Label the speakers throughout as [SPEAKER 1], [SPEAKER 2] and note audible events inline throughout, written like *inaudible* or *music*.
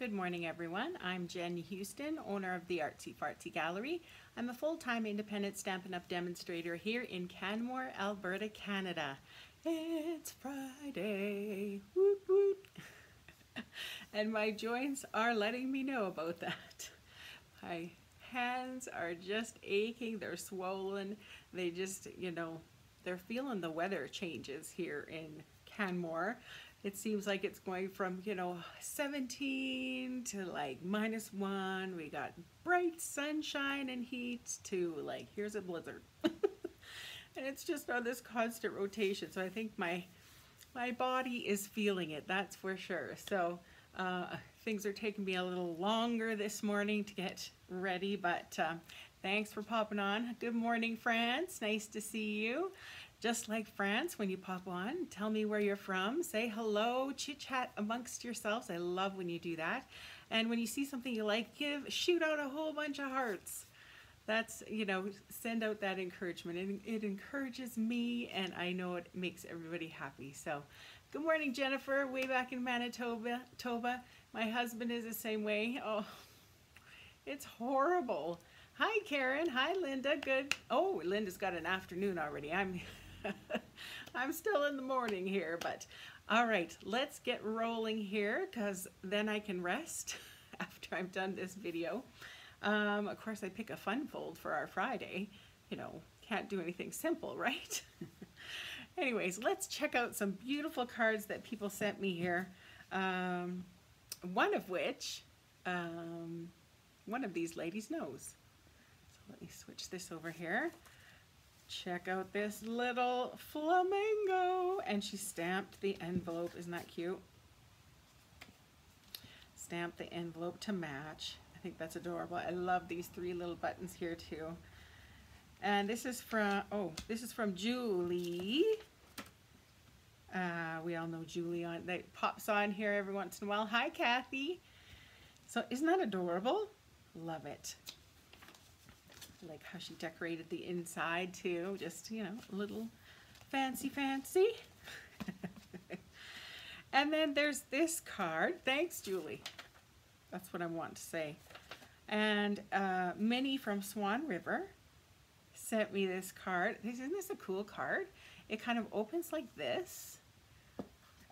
[SPEAKER 1] Good morning, everyone. I'm Jenn Houston, owner of the Artsy Fartsy Gallery. I'm a full-time independent Stampin' Up! demonstrator here in Canmore, Alberta, Canada. It's Friday, *laughs* and my joints are letting me know about that. My hands are just aching, they're swollen, they just, you know, they're feeling the weather changes here in Canmore it seems like it's going from, you know, 17 to like minus one. We got bright sunshine and heat to like, here's a blizzard. *laughs* and it's just on this constant rotation. So I think my, my body is feeling it, that's for sure. So uh, things are taking me a little longer this morning to get ready, but uh, thanks for popping on. Good morning, France. Nice to see you. Just like France, when you pop on, tell me where you're from, say hello, chit chat amongst yourselves. I love when you do that. And when you see something you like, give, shoot out a whole bunch of hearts. That's, you know, send out that encouragement. It, it encourages me and I know it makes everybody happy. So good morning, Jennifer, way back in Manitoba. Toba. My husband is the same way. Oh, it's horrible. Hi, Karen. Hi, Linda. Good. Oh, Linda's got an afternoon already. I'm *laughs* I'm still in the morning here, but all right, let's get rolling here because then I can rest *laughs* after I've done this video. Um, of course, I pick a fun fold for our Friday. You know, can't do anything simple, *laughs* right? Anyways, let's check out some beautiful cards that people sent me here. Um, one of which, um, one of these ladies knows. So let me switch this over here. Check out this little flamingo. And she stamped the envelope. Isn't that cute? Stamped the envelope to match. I think that's adorable. I love these three little buttons here too. And this is from, oh, this is from Julie. Uh, we all know Julie on, that pops on here every once in a while. Hi, Kathy. So isn't that adorable? Love it like how she decorated the inside too. Just, you know, a little fancy fancy. *laughs* and then there's this card. Thanks, Julie. That's what I want to say. And uh, Minnie from Swan River sent me this card. Isn't this a cool card? It kind of opens like this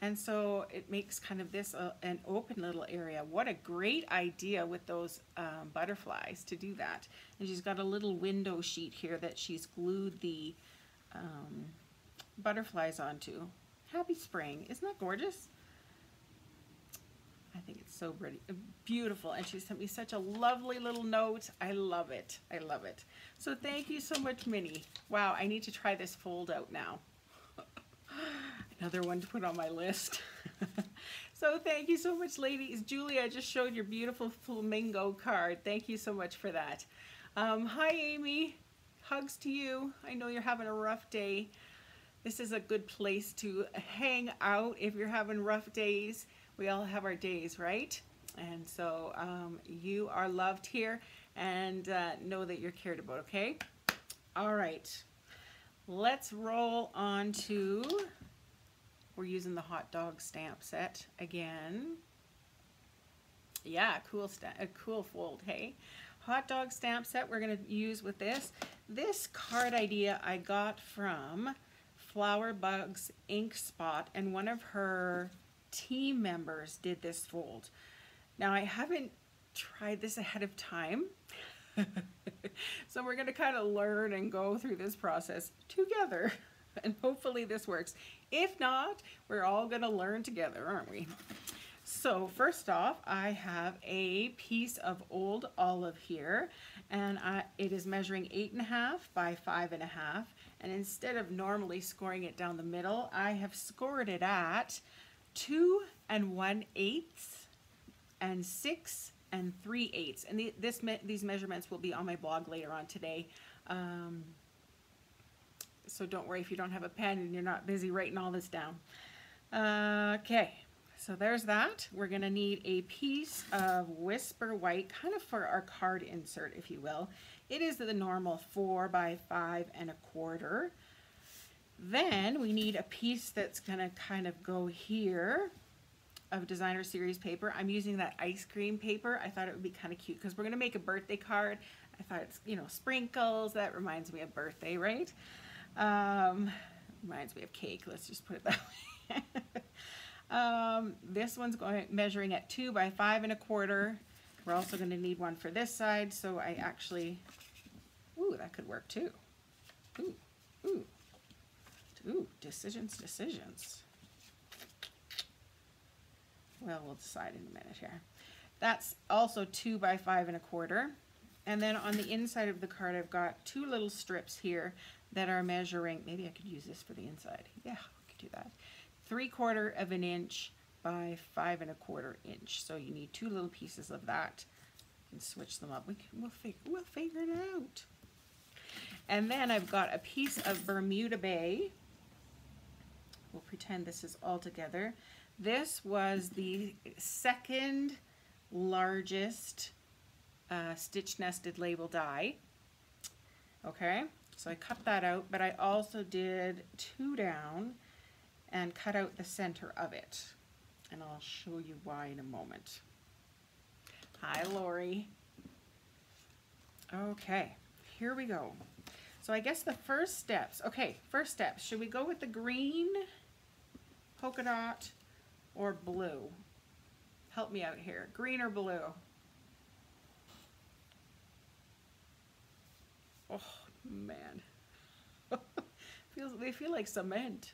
[SPEAKER 1] and so it makes kind of this uh, an open little area. What a great idea with those um, butterflies to do that. And she's got a little window sheet here that she's glued the um, butterflies onto. Happy spring. Isn't that gorgeous? I think it's so pretty, beautiful. And she sent me such a lovely little note. I love it. I love it. So thank you so much, Minnie. Wow, I need to try this fold out now *laughs* another one to put on my list. *laughs* so thank you so much, ladies. Julie, I just showed your beautiful flamingo card. Thank you so much for that. Um, hi, Amy. Hugs to you. I know you're having a rough day. This is a good place to hang out if you're having rough days. We all have our days, right? And so um, you are loved here and uh, know that you're cared about, okay? All right. Let's roll on to we're using the hot dog stamp set again. Yeah, cool, a cool fold, hey? Hot dog stamp set we're gonna use with this. This card idea I got from Flowerbug's Ink Spot and one of her team members did this fold. Now I haven't tried this ahead of time. *laughs* so we're gonna kind of learn and go through this process together *laughs* and hopefully this works. If not, we're all gonna learn together, aren't we? So first off, I have a piece of old olive here, and I, it is measuring eight and a half by five and a half. And instead of normally scoring it down the middle, I have scored it at two and one eighths and six and three eighths. And the, this these measurements will be on my blog later on today. Um, so don't worry if you don't have a pen and you're not busy writing all this down. Uh, okay, so there's that. We're gonna need a piece of Whisper White, kind of for our card insert, if you will. It is the normal four by five and a quarter. Then we need a piece that's gonna kind of go here. of designer series paper. I'm using that ice cream paper. I thought it would be kind of cute because we're gonna make a birthday card. I thought it's, you know, sprinkles. That reminds me of birthday, right? Um, reminds me of cake. Let's just put it that way. *laughs* um, this one's going measuring at two by five and a quarter. We're also gonna need one for this side. So I actually, ooh, that could work too. Ooh, ooh, ooh, decisions, decisions. Well, we'll decide in a minute here. That's also two by five and a quarter. And then on the inside of the card, I've got two little strips here that are measuring, maybe I could use this for the inside. Yeah, I could do that. Three quarter of an inch by five and a quarter inch. So you need two little pieces of that. Can switch them up. We can, we'll, figure, we'll figure it out. And then I've got a piece of Bermuda Bay. We'll pretend this is all together. This was the second largest uh, stitch nested label die. Okay, so I cut that out, but I also did two down and cut out the center of it. And I'll show you why in a moment. Hi, Lori. Okay, here we go. So I guess the first steps, okay, first steps, should we go with the green polka dot or blue? Help me out here. Green or blue? Oh, man. *laughs* Feels they feel like cement.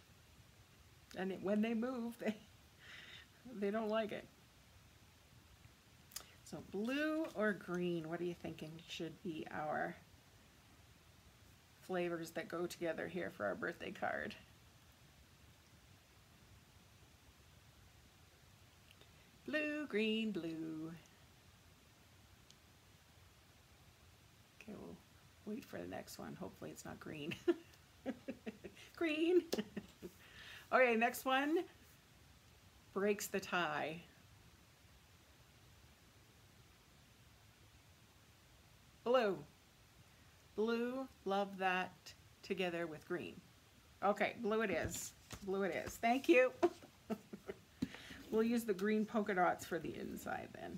[SPEAKER 1] And it, when they move, *laughs* they they don't like it. So blue or green, what are you thinking should be our flavors that go together here for our birthday card? Blue, green, blue. Okay, we'll wait for the next one. Hopefully it's not green. *laughs* green. *laughs* okay, next one. Breaks the tie. Blue. Blue, love that together with green. Okay, blue it is. Blue it is. Thank you. *laughs* We'll use the green polka dots for the inside then.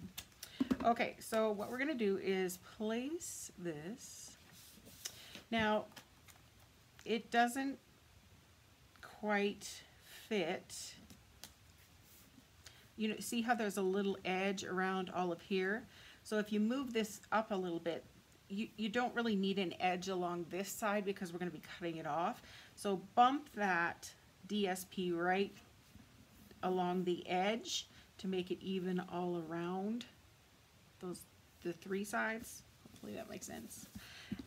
[SPEAKER 1] Okay, so what we're going to do is place this. Now, it doesn't quite fit. You know, see how there's a little edge around all of here? So if you move this up a little bit, you, you don't really need an edge along this side because we're going to be cutting it off. So bump that DSP right along the edge to make it even all around those the three sides. Hopefully that makes sense.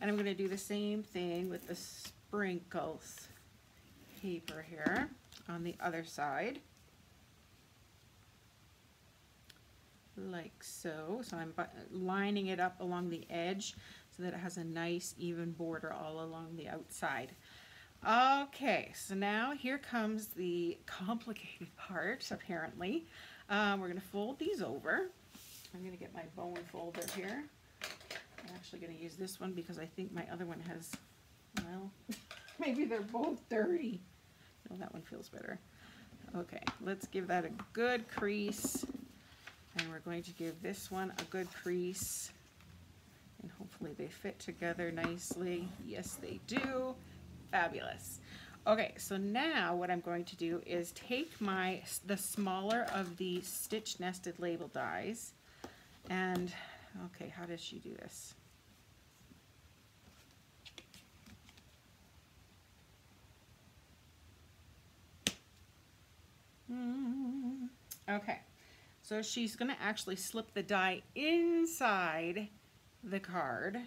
[SPEAKER 1] And I'm going to do the same thing with the sprinkles paper here on the other side. Like so. So I'm lining it up along the edge so that it has a nice even border all along the outside. Okay, so now here comes the *laughs* complicated part, apparently. Um, we're going to fold these over. I'm going to get my bone folder here. I'm actually going to use this one because I think my other one has, well, *laughs* maybe they're both dirty. No, that one feels better. Okay, let's give that a good crease. And we're going to give this one a good crease. And hopefully they fit together nicely. Yes, they do. Fabulous. Okay, so now what I'm going to do is take my the smaller of the stitch nested label dies and okay, how does she do this? Hmm, okay, so she's going to actually slip the die inside the card,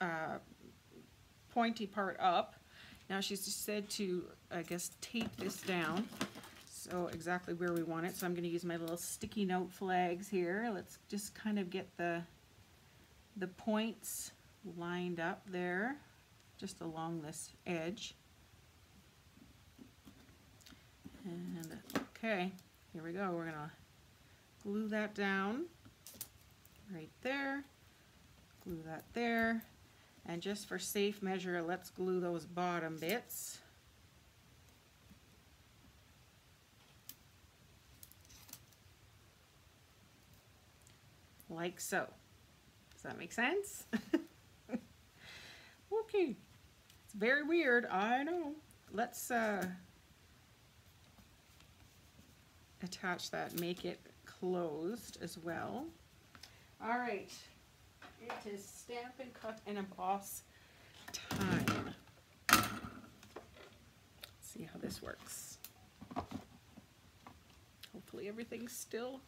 [SPEAKER 1] uh, pointy part up, now she's just said to, I guess, tape this down. So exactly where we want it. So I'm going to use my little sticky note flags here. Let's just kind of get the, the points lined up there, just along this edge. And okay, here we go. We're going to glue that down right there, glue that there, and just for safe measure, let's glue those bottom bits. Like so. Does that make sense? *laughs* okay, it's very weird, I know. Let's uh, attach that, make it closed as well. All right, it is stamp and cut and emboss time. Let's see how this works. Hopefully everything's still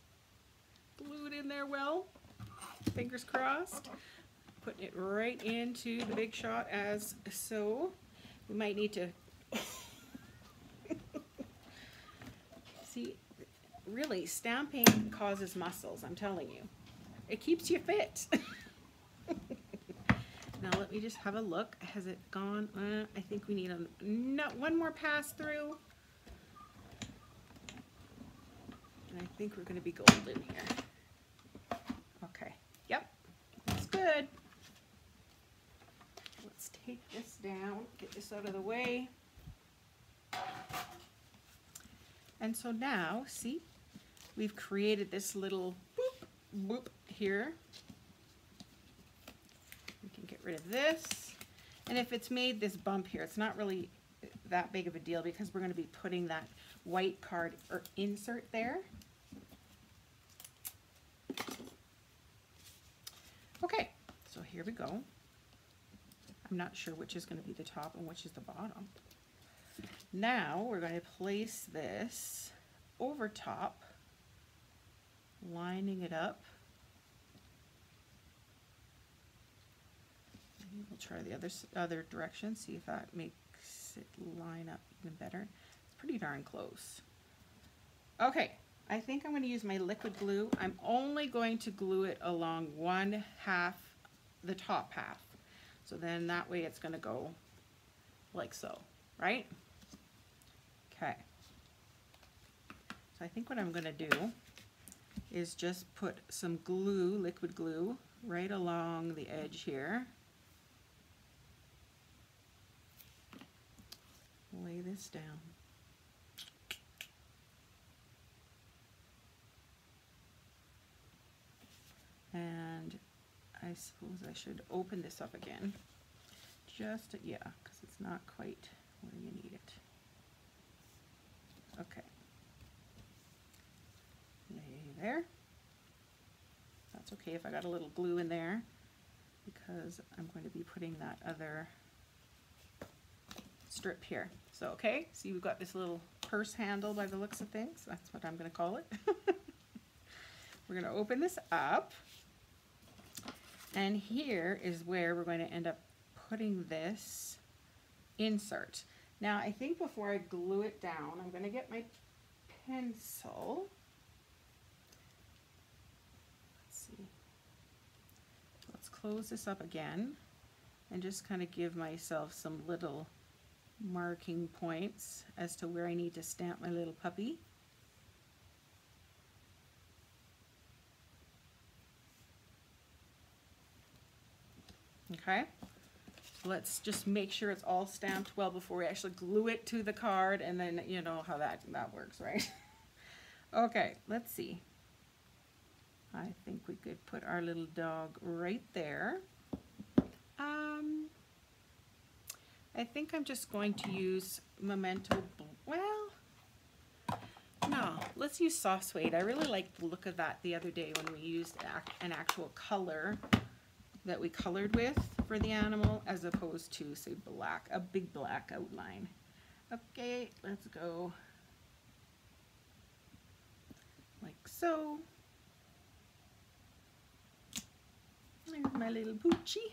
[SPEAKER 1] glued in there well. Fingers crossed. Putting it right into the big shot as so. We might need to *laughs* see really stamping causes muscles I'm telling you it keeps you fit *laughs* now let me just have a look has it gone uh, I think we need a no, one more pass through and I think we're going to be golden here okay yep that's good let's take this down get this out of the way and so now, see, we've created this little boop, boop here. We can get rid of this. And if it's made this bump here, it's not really that big of a deal because we're going to be putting that white card or insert there. Okay, so here we go. I'm not sure which is going to be the top and which is the bottom. Now we're going to place this over top, lining it up. We'll try the other other direction, see if that makes it line up even better. It's pretty darn close. Okay, I think I'm going to use my liquid glue. I'm only going to glue it along one half, the top half. So then that way it's going to go like so, right? Okay. So I think what I'm going to do is just put some glue, liquid glue, right along the edge here. Lay this down. And I suppose I should open this up again. Just, yeah, because it's not quite where you need it. Okay. Lay there. That's okay if I got a little glue in there because I'm going to be putting that other strip here. So, okay, see we've got this little purse handle by the looks of things. That's what I'm going to call it. *laughs* we're going to open this up. And here is where we're going to end up putting this insert. Now I think before I glue it down, I'm going to get my pencil. Let's see. Let's close this up again and just kind of give myself some little marking points as to where I need to stamp my little puppy. Okay? Let's just make sure it's all stamped well before we actually glue it to the card and then you know how that that works right? *laughs* Okay let's see. I think we could put our little dog right there. Um I think I'm just going to use Memento well no let's use soft suede. I really liked the look of that the other day when we used an actual color that we colored with for the animal as opposed to say black, a big black outline. Okay, let's go like so. There's my little poochie.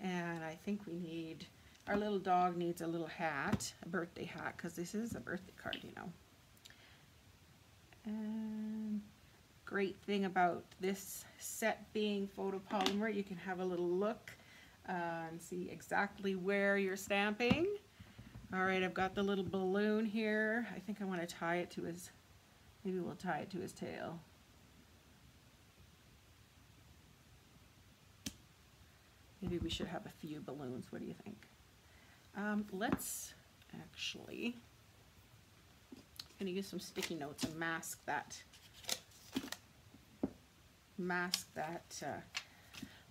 [SPEAKER 1] And I think we need, our little dog needs a little hat, a birthday hat, because this is a birthday card, you know. And great thing about this set being photopolymer, you can have a little look uh, and see exactly where you're stamping. All right, I've got the little balloon here. I think I want to tie it to his, maybe we'll tie it to his tail. Maybe we should have a few balloons. What do you think? Um, let's actually, I'm to use some sticky notes and mask that mask that, uh,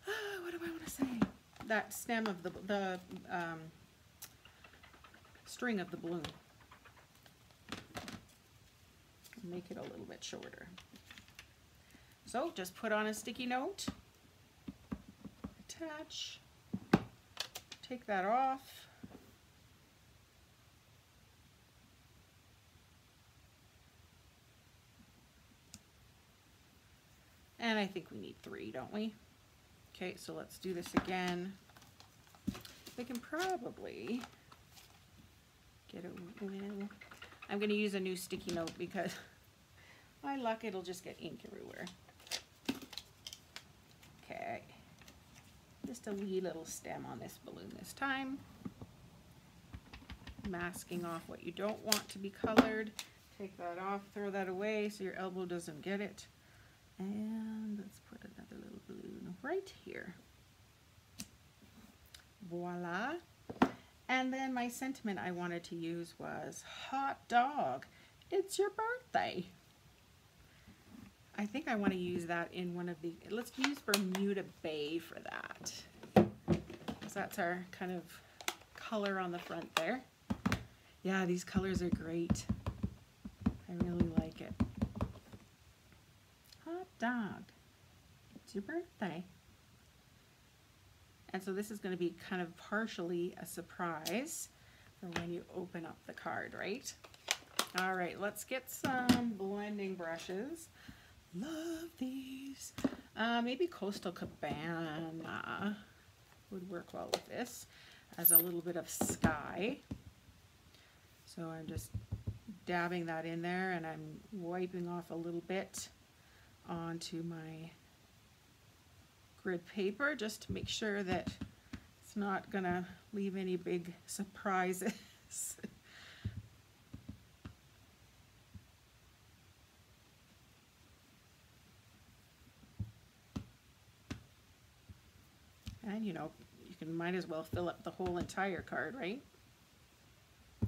[SPEAKER 1] ah, *sighs* what do I want to say? That stem of the, the um, string of the balloon. Make it a little bit shorter. So just put on a sticky note, attach, take that off. And I think we need three, don't we? Okay, so let's do this again. We can probably get a it. I'm going to use a new sticky note because *laughs* my luck it'll just get ink everywhere. Okay, just a wee little stem on this balloon this time. Masking off what you don't want to be colored. Take that off, throw that away so your elbow doesn't get it. And let's put another little balloon right here. Voila. And then my sentiment I wanted to use was hot dog. It's your birthday. I think I want to use that in one of the, let's use Bermuda Bay for that. Because that's our kind of color on the front there. Yeah, these colors are great. I really. Hot dog. It's your birthday. And so this is going to be kind of partially a surprise for when you open up the card, right? All right, let's get some blending brushes. Love these. Uh, maybe Coastal Cabana would work well with this as a little bit of sky. So I'm just dabbing that in there and I'm wiping off a little bit onto my grid paper just to make sure that it's not gonna leave any big surprises. *laughs* And you know, you can might as well fill up the whole entire card, right?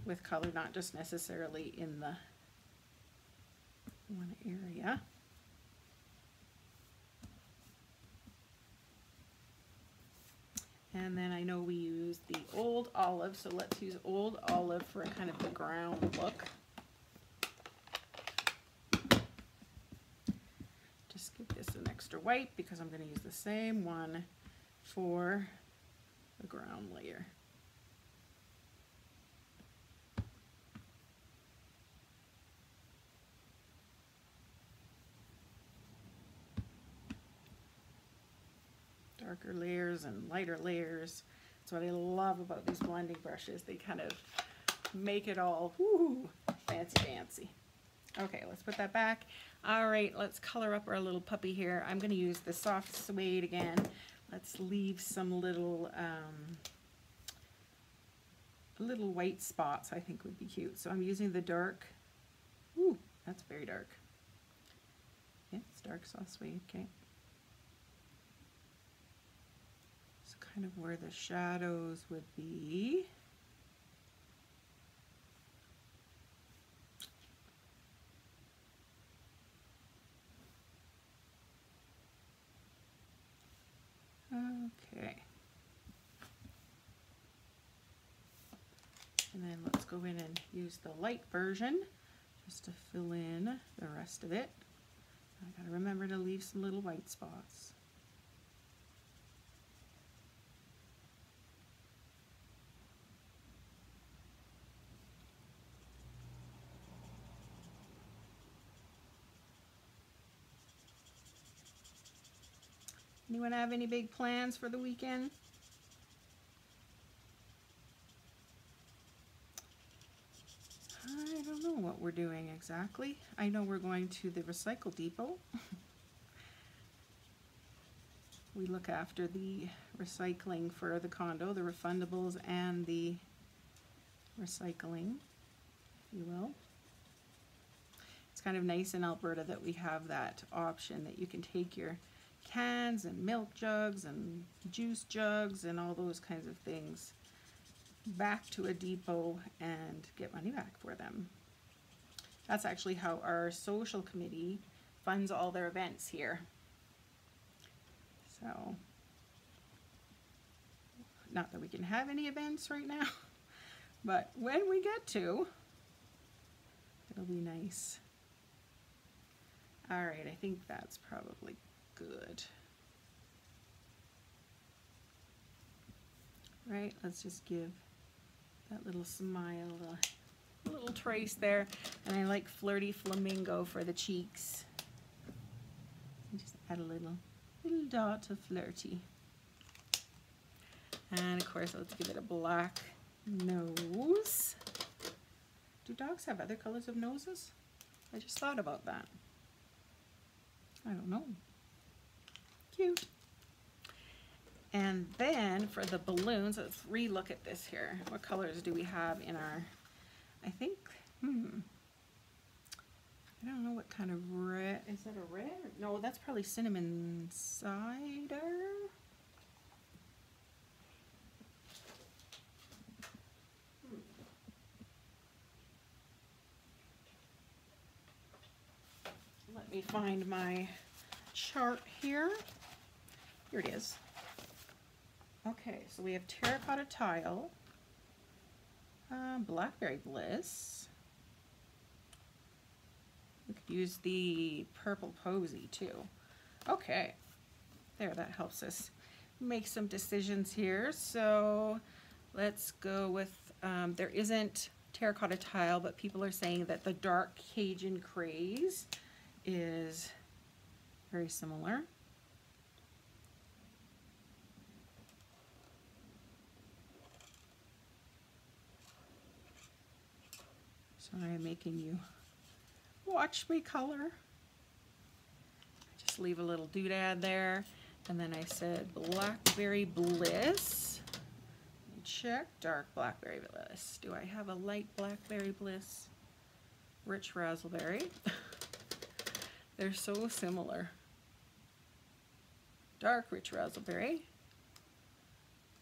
[SPEAKER 1] With color, not just necessarily in the one area. And then I know we use the old olive, so let's use old olive for a kind of the ground look. Just give this an extra wipe because I'm going to use the same one for the ground layer. Darker layers and lighter layers. That's what I love about these blending brushes. They kind of make it all whoo, fancy fancy. Okay, let's put that back. All right, let's color up our little puppy here. I'm going to use the soft suede again. Let's leave some little, um, little white spots I think would be cute. So I'm using the dark, ooh, that's very dark. Yeah, it's dark soft suede, okay. So kind of where the shadows would be. Okay. And then let's go in and use the light version just to fill in the rest of it. I gotta remember to leave some little white spots. Anyone have any big plans for the weekend? I don't know what we're doing exactly. I know we're going to the recycle depot. *laughs* we look after the recycling for the condo, the refundables and the recycling, if you will. It's kind of nice in Alberta that we have that option that you can take your cans and milk jugs and juice jugs and all those kinds of things back to a depot and get money back for them. That's actually how our social committee funds all their events here. So, not that we can have any events right now, *laughs* but when we get to, it'll be nice. All right, I think that's probably good. Right, let's just give that little smile a little trace there. And I like Flirty Flamingo for the cheeks. Just add a little, little dot of Flirty. And of course, let's give it a black nose. Do dogs have other colors of noses? I just thought about that. I don't know. Cute. And then for the balloons, let's re-look at this here. What colors do we have in our, I think, hmm. I don't know what kind of red, is that a red? No, that's probably cinnamon cider. Let me find my chart here. Here it is. Okay, so we have terracotta tile, uh, blackberry bliss. We could use the purple posy too. Okay, there, that helps us make some decisions here. So let's go with, um, there isn't terracotta tile, but people are saying that the dark Cajun craze is very similar. I am making you watch me color. Just leave a little doodad there. And then I said Blackberry Bliss. Check dark Blackberry Bliss. Do I have a light Blackberry Bliss? Rich Razzleberry. *laughs* They're so similar. Dark Rich Razzleberry.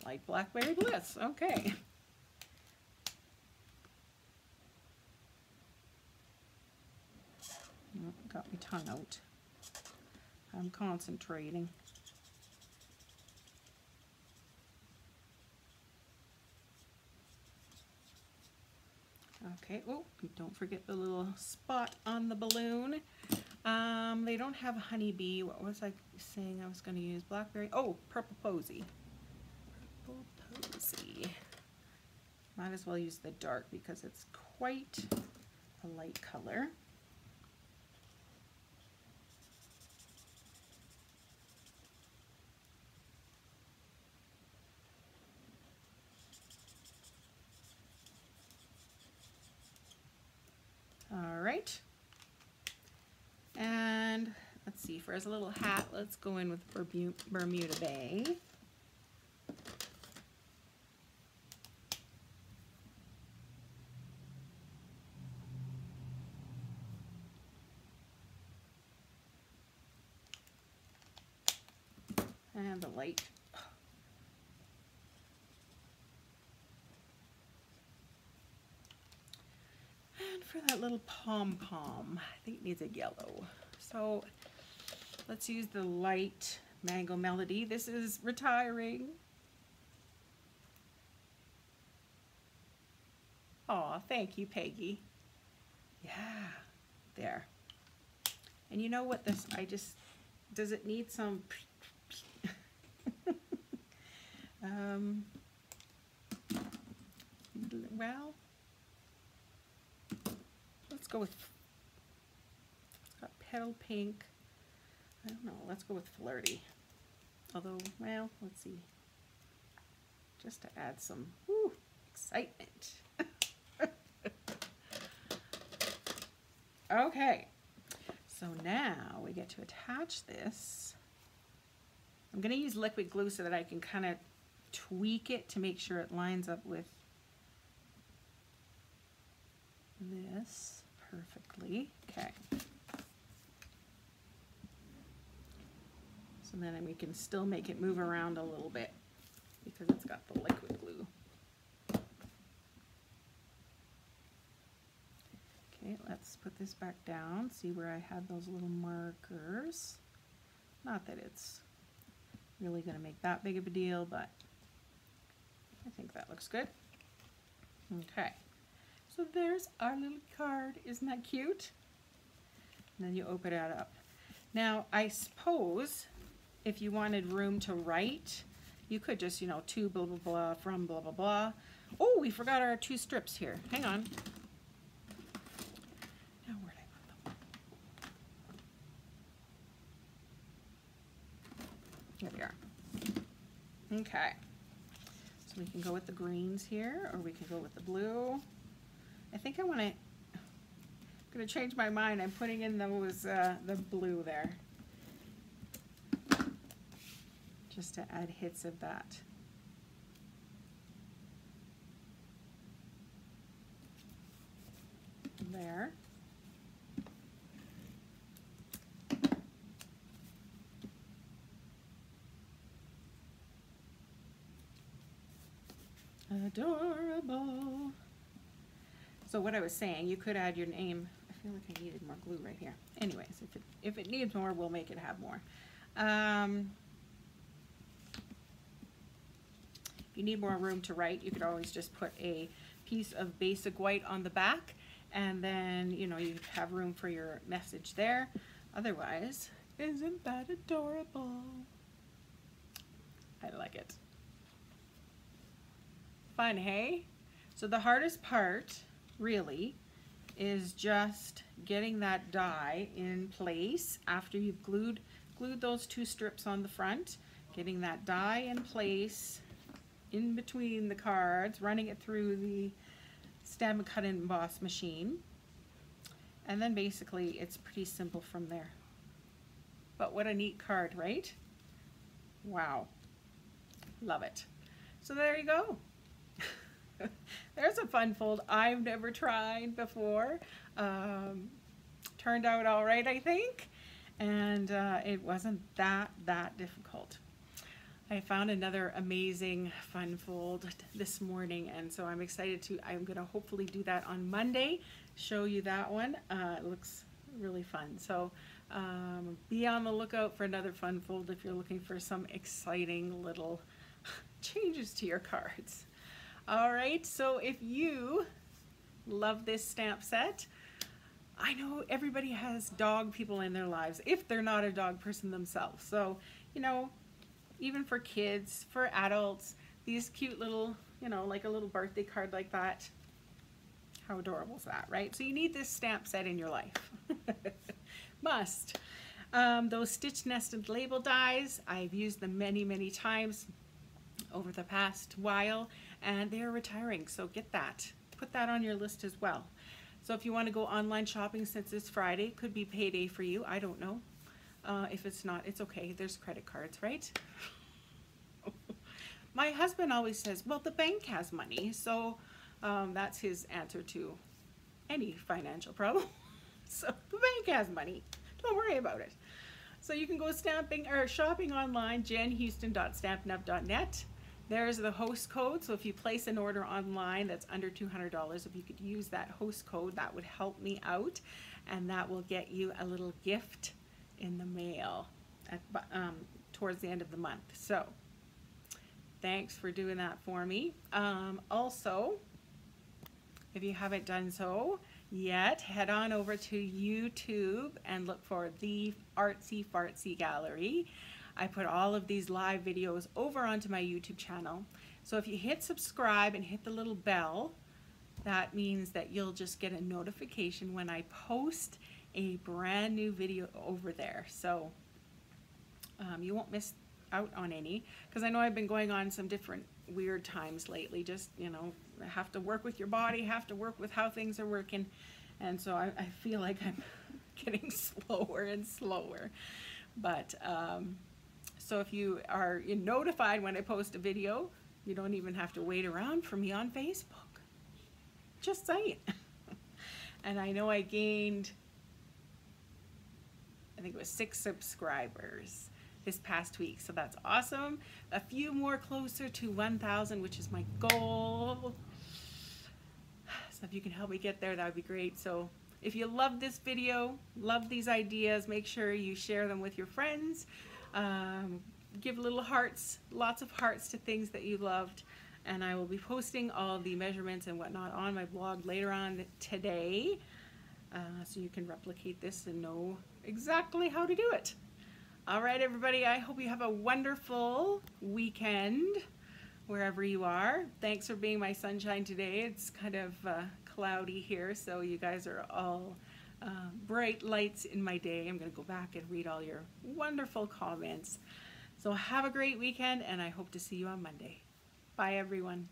[SPEAKER 1] Light Blackberry Bliss. Okay. Got my tongue out. I'm concentrating. Okay, oh, don't forget the little spot on the balloon. Um, they don't have honeybee. What was I saying I was going to use? Blackberry. Oh, purple posy. Purple posy. Might as well use the dark because it's quite a light color. All right. And let's see, for a little hat, let's go in with Bermuda Bay. And the light for that little pom-pom, I think it needs a yellow. So let's use the light Mango Melody. This is retiring. Aw, thank you, Peggy. Yeah, there. And you know what this, I just, does it need some, *laughs* um, well, let's go with, petal pink. I don't know, let's go with flirty. Although, well, let's see. Just to add some whew, excitement. *laughs* okay, so now we get to attach this. I'm going to use liquid glue so that I can kind of tweak it to make sure it lines up with this perfectly. Okay. So then we can still make it move around a little bit because it's got the liquid glue. Okay, let's put this back down. See where I had those little markers. Not that it's really going to make that big of a deal, but I think that looks good. Okay, so there's our little card. Isn't that cute? And then you open it up. Now, I suppose if you wanted room to write, you could just, you know, to blah, blah, blah, from blah, blah, blah. Oh, we forgot our two strips here. Hang on. Now, where'd I put them? Here we are. Okay. So we can go with the greens here, or we can go with the blue. I think I want to, I'm going to change my mind. I'm putting in those, uh, the blue there. Just to add hits of that. There. Adorable. So what I was saying, you could add your name. I feel like I needed more glue right here. Anyways, if it, if it needs more, we'll make it have more. Um, if you need more room to write, you could always just put a piece of basic white on the back and then, you know, you have room for your message there. Otherwise, isn't that adorable? I like it. Fun, hey? So the hardest part, really, is just getting that die in place after you've glued, glued those two strips on the front, getting that die in place in between the cards, running it through the stem cut and emboss machine. And then basically it's pretty simple from there. But what a neat card, right? Wow. Love it. So there you go. *laughs* *laughs* There's a fun fold I've never tried before. Um, turned out all right, I think. And uh, it wasn't that, that difficult. I found another amazing fun fold this morning and so I'm excited to, I'm going to hopefully do that on Monday, show you that one. Uh, it looks really fun. So um, be on the lookout for another fun fold if you're looking for some exciting little *laughs* changes to your cards. All right, so if you love this stamp set, I know everybody has dog people in their lives if they're not a dog person themselves. So, you know, even for kids, for adults, these cute little, you know, like a little birthday card like that. How adorable is that, right? So you need this stamp set in your life. *laughs* Must. Um, those stitch nested label dies, I've used them many, many times over the past while, and they're retiring, so get that. Put that on your list as well. So if you want to go online shopping since it's Friday, could be payday for you, I don't know. Uh, if it's not, it's okay. There's credit cards, right? *laughs* My husband always says, well, the bank has money. So um, that's his answer to any financial problem. *laughs* so the bank has money. Don't worry about it. So you can go stamping or shopping online, jennhouston.stampinup.net. There's the host code. So if you place an order online that's under $200, if you could use that host code, that would help me out. And that will get you a little gift in the mail at, um, towards the end of the month. So thanks for doing that for me. Um, also, if you haven't done so yet, head on over to YouTube and look for the Artsy Fartsy Gallery. I put all of these live videos over onto my YouTube channel. So if you hit subscribe and hit the little bell, that means that you'll just get a notification when I post a brand new video over there. So um, you won't miss out on any because I know I've been going on some different weird times lately. Just, you know, have to work with your body, have to work with how things are working. And so I, I feel like I'm *laughs* getting *laughs* slower and slower. But um, so if you are notified when I post a video, you don't even have to wait around for me on Facebook. Just saying. *laughs* and I know I gained I think it was six subscribers this past week. So that's awesome. A few more closer to 1,000, which is my goal. So if you can help me get there, that would be great. So if you love this video, love these ideas, make sure you share them with your friends. Um, give little hearts, lots of hearts to things that you loved. And I will be posting all the measurements and whatnot on my blog later on today. Uh, so you can replicate this and know exactly how to do it. All right, everybody, I hope you have a wonderful weekend wherever you are. Thanks for being my sunshine today. It's kind of uh, cloudy here, so you guys are all uh, bright lights in my day. I'm going to go back and read all your wonderful comments. So have a great weekend, and I hope to see you on Monday. Bye, everyone.